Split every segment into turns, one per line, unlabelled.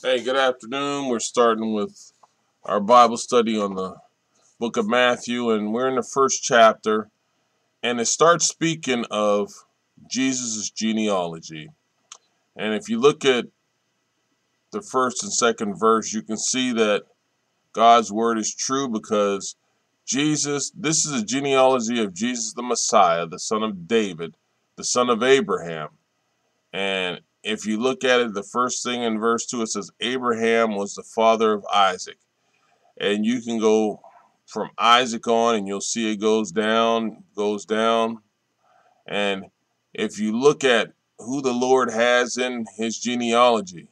Hey, good afternoon. We're starting with our Bible study on the book of Matthew, and we're in the first chapter. And it starts speaking of Jesus' genealogy. And if you look at the first and second verse, you can see that God's word is true because Jesus, this is a genealogy of Jesus the Messiah, the son of David, the son of Abraham. And if you look at it, the first thing in verse 2, it says, Abraham was the father of Isaac. And you can go from Isaac on and you'll see it goes down, goes down. And if you look at who the Lord has in his genealogy,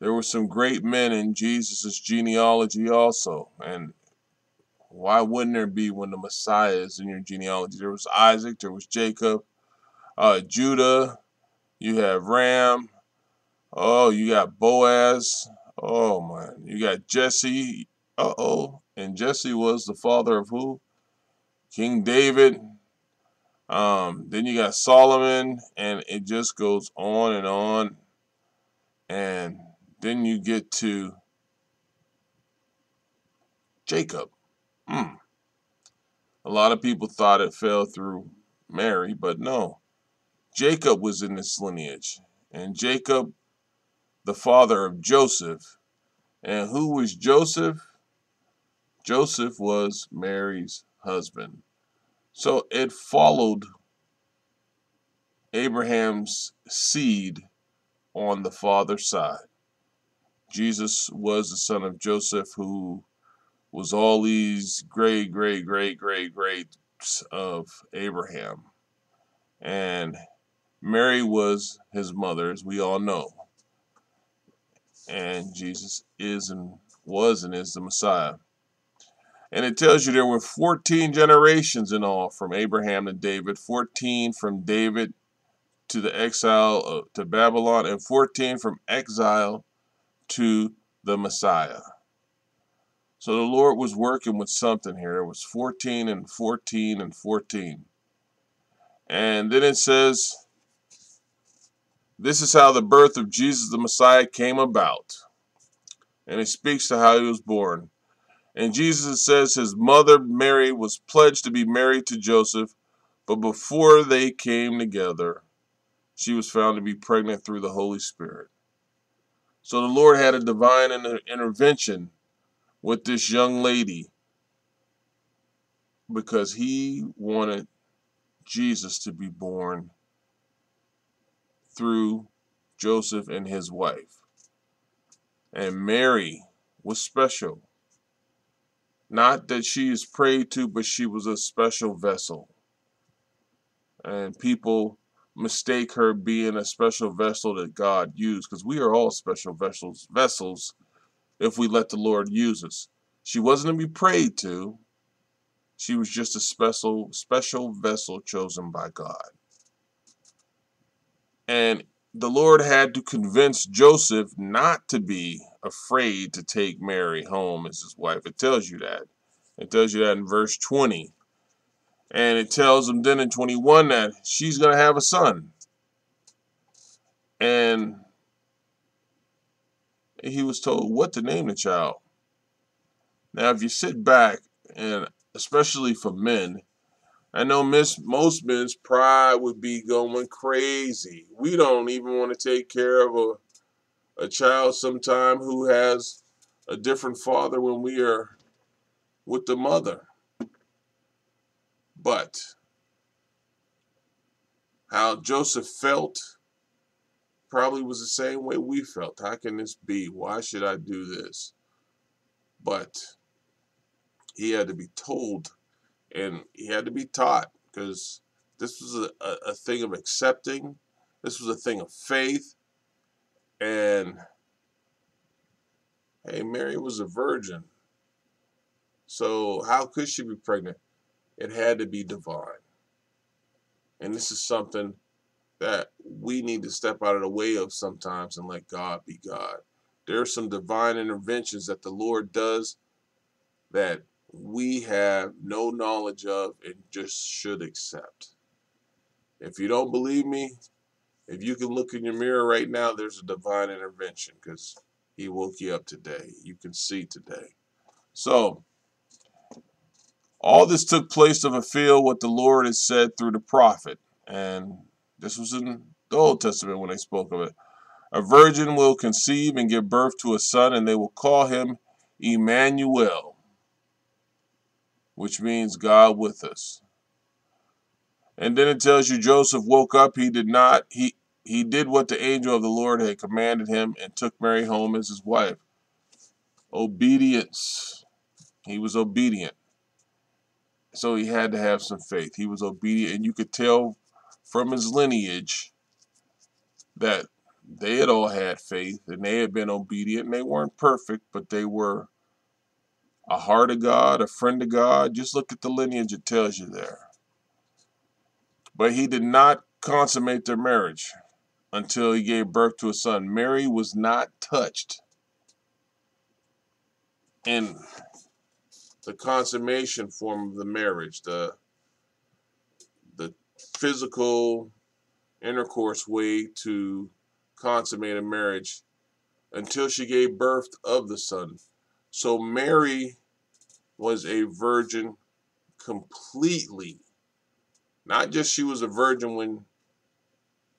there were some great men in Jesus' genealogy also. And why wouldn't there be when the Messiah is in your genealogy? There was Isaac, there was Jacob, uh, Judah, you have Ram. Oh, you got Boaz. Oh man, you got Jesse. Uh oh, and Jesse was the father of who? King David. Um, then you got Solomon, and it just goes on and on. And then you get to Jacob. Hmm. A lot of people thought it fell through Mary, but no. Jacob was in this lineage, and Jacob, the father of Joseph. And who was Joseph? Joseph was Mary's husband. So it followed Abraham's seed on the father's side. Jesus was the son of Joseph, who was all these great, great, great, great, greats of Abraham. And Mary was his mother, as we all know. And Jesus is and was and is the Messiah. And it tells you there were 14 generations in all from Abraham to David, 14 from David to the exile to Babylon, and 14 from exile to the Messiah. So the Lord was working with something here. It was 14 and 14 and 14. And then it says, this is how the birth of Jesus the Messiah came about. And it speaks to how he was born. And Jesus says his mother Mary was pledged to be married to Joseph, but before they came together, she was found to be pregnant through the Holy Spirit. So the Lord had a divine inter intervention with this young lady because he wanted Jesus to be born through Joseph and his wife. And Mary was special. Not that she is prayed to, but she was a special vessel. And people mistake her being a special vessel that God used, because we are all special vessels, vessels if we let the Lord use us. She wasn't to be prayed to. She was just a special, special vessel chosen by God. And the Lord had to convince Joseph not to be afraid to take Mary home as his wife. It tells you that. It tells you that in verse 20. And it tells him then in 21 that she's going to have a son. And he was told what to name the child. Now, if you sit back, and especially for men, I know miss, most men's pride would be going crazy. We don't even want to take care of a, a child sometime who has a different father when we are with the mother. But how Joseph felt probably was the same way we felt. How can this be? Why should I do this? But he had to be told and he had to be taught because this was a, a, a thing of accepting. This was a thing of faith. And hey, Mary was a virgin. So how could she be pregnant? It had to be divine. And this is something that we need to step out of the way of sometimes and let God be God. There are some divine interventions that the Lord does that we have no knowledge of and just should accept. If you don't believe me, If you can look in your mirror right now, there's a divine intervention because he woke you up today. You can see today. So, all this took place to fulfill what the Lord had said through the prophet. And this was in the Old Testament when they spoke of it. A virgin will conceive and give birth to a son, and they will call him Emmanuel, which means God with us. And then it tells you Joseph woke up. He did not, he, he did what the angel of the Lord had commanded him and took Mary home as his wife. Obedience. He was obedient. So he had to have some faith. He was obedient, and you could tell from his lineage that they had all had faith and they had been obedient. And they weren't perfect, but they were a heart of God, a friend of God. Just look at the lineage, it tells you there. But he did not consummate their marriage until he gave birth to a son. Mary was not touched in the consummation form of the marriage, the the physical intercourse way to consummate a marriage until she gave birth of the son. So Mary was a virgin completely. Not just she was a virgin when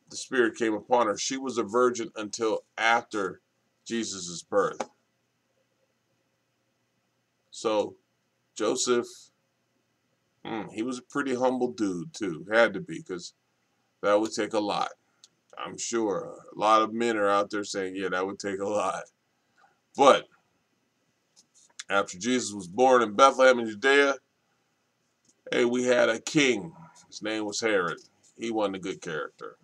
the Spirit came upon her, she was a virgin until after Jesus' birth. So Joseph, hmm, he was a pretty humble dude too. Had to be, because that would take a lot. I'm sure a lot of men are out there saying, yeah, that would take a lot. But after Jesus was born in Bethlehem in Judea, hey, we had a king. His name was Herod. He wasn't a good character.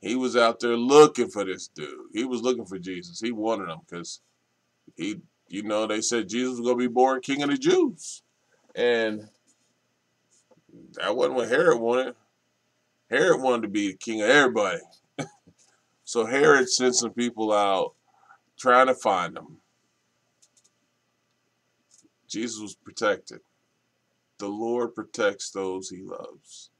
He was out there looking for this dude. He was looking for Jesus. He wanted him because he, you know, they said Jesus was going to be born king of the Jews. And that wasn't what Herod wanted. Herod wanted to be the king of everybody. so Herod sent some people out trying to find him. Jesus was protected. The Lord protects those he loves.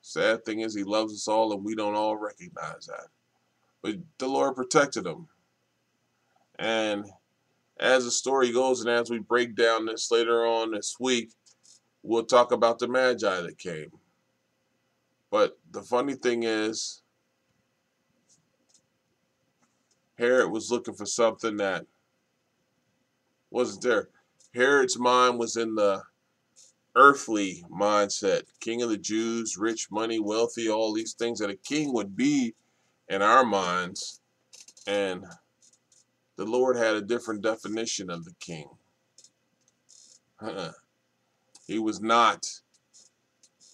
Sad thing is, he loves us all, and we don't all recognize that. But the Lord protected him. And as the story goes, and as we break down this later on this week, we'll talk about the Magi that came. But the funny thing is, Herod was looking for something that wasn't there. Herod's mind was in the earthly mindset. King of the Jews, rich, money, wealthy, all these things that a king would be in our minds. And the Lord had a different definition of the king. he was not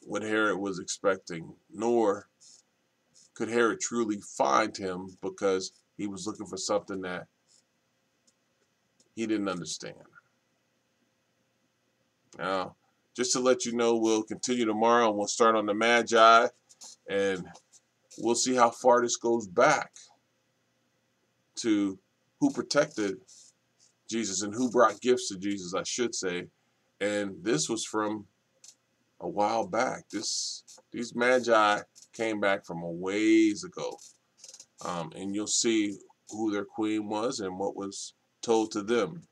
what Herod was expecting, nor could Herod truly find him because he was looking for something that he didn't understand. Now, just to let you know, we'll continue tomorrow and we'll start on the Magi and we'll see how far this goes back to who protected Jesus and who brought gifts to Jesus, I should say. And this was from a while back. This these magi came back from a ways ago, um, and you'll see who their queen was and what was told to them.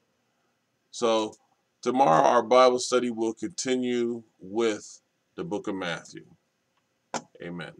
So tomorrow our Bible study will continue with the book of Matthew. Amen.